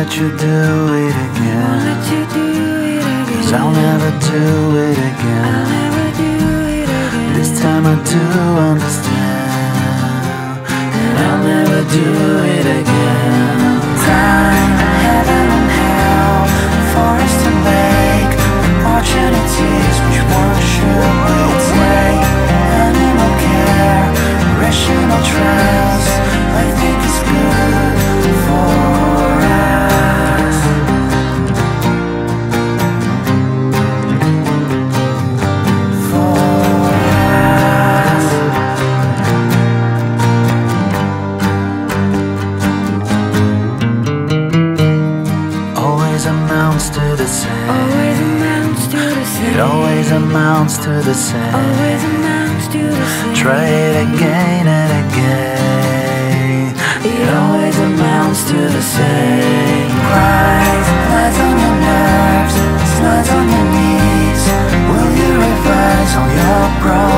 let you do it Won't again. let you do it again. Cause I'll never do it I'll again. never do it again. This time I do understand. And I'll never do it again. Amounts to the same. Always amounts to the same. Try it again and again. It always amounts to the same. Cries, lies on your nerves, slides on your knees. Will you revise all your promises?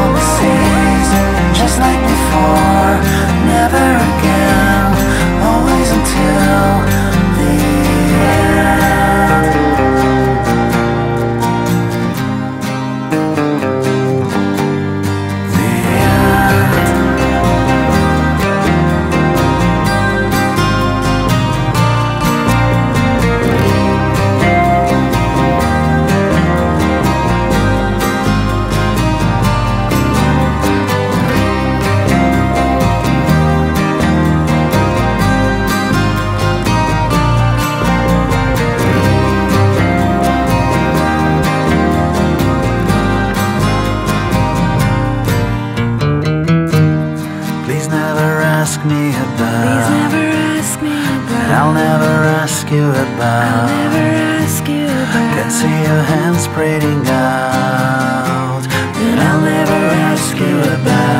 ask me about. Please never ask me about. I'll never ask you about. I'll never ask you about. Can see your hands spreading out. And I'll never ask you about.